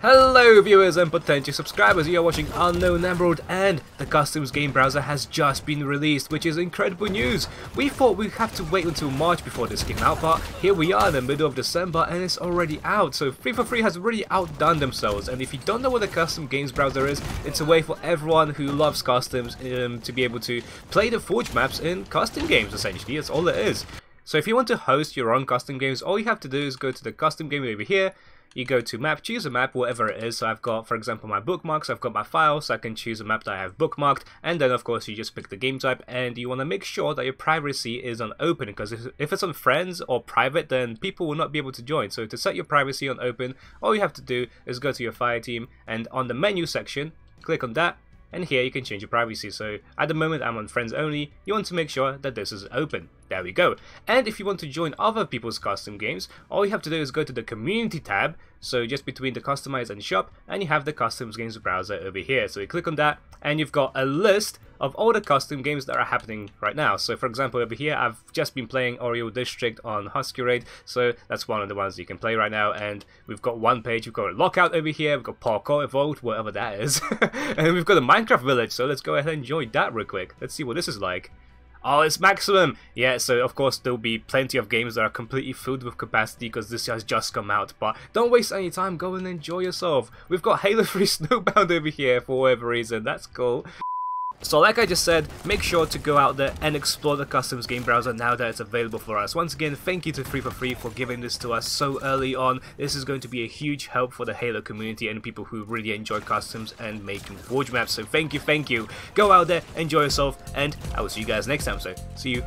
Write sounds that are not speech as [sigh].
Hello viewers and potential subscribers, you are watching Unknown Emerald and the Customs game browser has just been released which is incredible news. We thought we'd have to wait until March before this came out but here we are in the middle of December and it's already out so 343 has really outdone themselves and if you don't know what the custom games browser is, it's a way for everyone who loves customs um, to be able to play the Forge maps in custom games essentially, that's all it is. So if you want to host your own custom games, all you have to do is go to the custom game over here you go to map, choose a map, whatever it is. So I've got, for example, my bookmarks, I've got my files, so I can choose a map that I have bookmarked, and then of course you just pick the game type, and you want to make sure that your privacy is on open, because if, if it's on friends or private, then people will not be able to join. So to set your privacy on open, all you have to do is go to your fire team, and on the menu section, click on that, and here you can change your privacy. So at the moment I'm on friends only, you want to make sure that this is open. There we go. And if you want to join other people's custom games, all you have to do is go to the community tab, so just between the customize and shop, and you have the customs games browser over here. So you click on that, and you've got a list of all the custom games that are happening right now. So for example over here I've just been playing Oreo District on Husky Raid, so that's one of the ones you can play right now and we've got one page, we've got a lockout over here, we've got Parkour Evolved, whatever that is, [laughs] and we've got a Minecraft village, so let's go ahead and enjoy that real quick. Let's see what this is like. Oh, it's maximum! Yeah, so of course there'll be plenty of games that are completely filled with capacity because this has just come out, but don't waste any time, go and enjoy yourself. We've got Halo 3 [laughs] Snowbound over here for whatever reason, that's cool. So like I just said, make sure to go out there and explore the Customs game browser now that it's available for us. Once again, thank you to 343 for giving this to us so early on. This is going to be a huge help for the Halo community and people who really enjoy customs and making forge maps. So thank you, thank you. Go out there, enjoy yourself, and I will see you guys next time. So see you